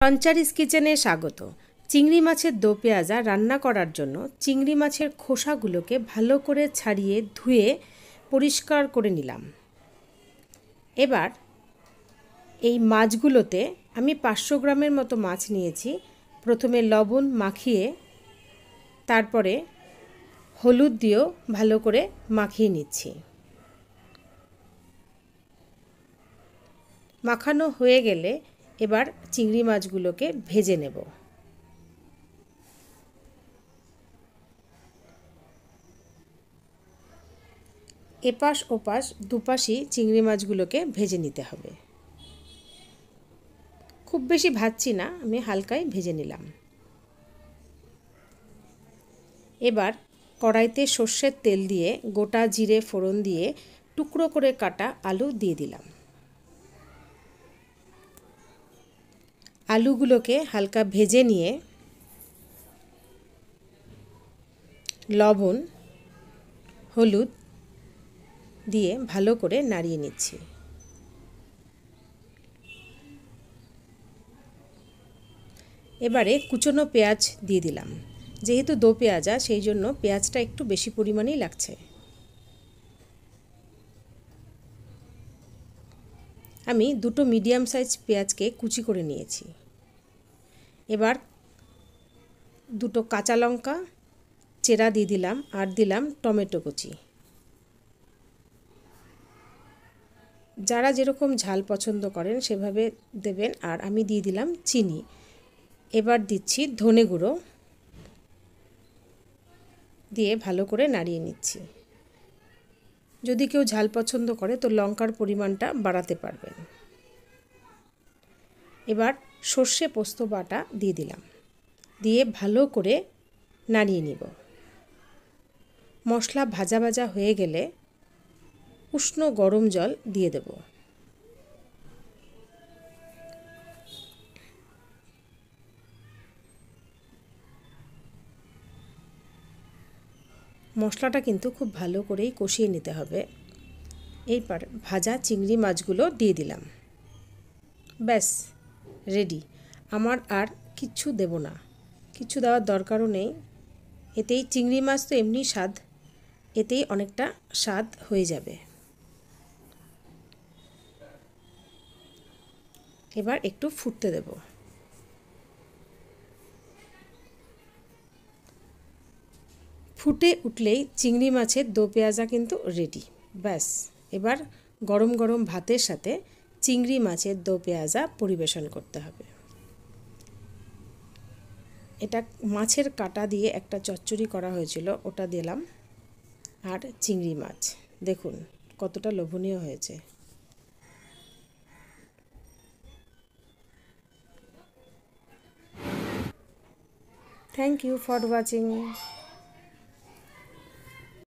সঞ্চারিস কিচেনে স্বাগত। চিংড়ি মাছের দো পেঁয়াজা রান্না করার জন্য চিংড়ি মাছের খোসাগুলোকে ভালো করে ছাড়িয়ে ধুয়ে পরিষ্কার করে নিলাম। এবার এই মাছগুলোতে আমি পাঁচশো গ্রামের মতো মাছ নিয়েছি। প্রথমে লবণ মাখিয়ে তারপরে হলুদ দিয়েও ভালো করে মাখিয়ে নিচ্ছি। মাখানো হয়ে গেলে এবার চিংড়ি মাছগুলোকে ভেজে নেব। এপাশ ওপাশ দুপাশই চিংড়ি মাছগুলোকে ভেজে নিতে হবে। খুব বেশি ভাজছি না, আমি হালকাই ভেজে নিলাম। এবার কড়াইতে সর্ষের তেল দিয়ে গোটা জিরে ফোড়ন দিয়ে টুকরো করে কাটা আলু দিয়ে দিলাম। আলুগুলোকে হালকা ভেজে নিয়ে লবণ, হলুদ দিয়ে ভালো করে নাড়িয়ে নিচ্ছি। এবারে কুচনো পেঁয়াজ দিয়ে দিলাম। যেহেতু দো পেঁয়াজা সেই জন্য পেঁয়াজটা একটু বেশি পরিমাণেই লাগছে। আমি দুটো মিডিয়াম সাইজ পেঁয়াজকে কুচি করে নিয়েছি। এবার দুটো কাঁচা লঙ্কা চেরা দিয়ে দিলাম আর দিলাম টমেটো কুচি। যারা যেরকম ঝাল পছন্দ করেন সেভাবে দেবেন আর আমি দিয়ে দিলাম চিনি। এবার দিচ্ছি ধনে গুঁড়ো দিয়ে ভালো করে নাড়িয়ে নিচ্ছি। যদি কেউ ঝাল পছন্দ করে তো লঙ্কার পরিমাণটা বাড়াতে পারবেন। এবার সর্ষে পোস্ত বাটা দিয়ে দিলাম। দিয়ে ভালো করে নাড়িয়ে নিব। মশলা ভাজা ভাজা হয়ে গেলে উষ্ণ গরম জল দিয়ে দেব। মশলাটা কিন্তু খুব ভালো করেই কষিয়ে নিতে হবে। এইবার ভাজা চিংড়ি মাছগুলো দিয়ে দিলাম। ব্যাস। রেডি আমার আর কিচ্ছু দেব না। কিছু দেওয়ার দরকারও নেই। এতেই চিংড়ি মাছ তো এমনি স্বাদ। এতেই অনেকটা স্বাদ হয়ে যাবে। এবার একটু ফুটতে দেব। ফুটে উঠলেই চিংড়ি মাছের দো পেঁয়াজা কিন্তু রেডি ব্যাস, এবার গরম গরম ভাতের সাথে চিংড়ি মাছের দো পেঁয়াজা পরিবেশন করতে হবে। এটা মাছের কাটা দিয়ে একটা চচ্চড়ি করা হয়েছিল, ওটা দিলাম। আর চিংড়ি মাছ, দেখুন কতটা লোভনীয় হয়েছে। Thank you for watching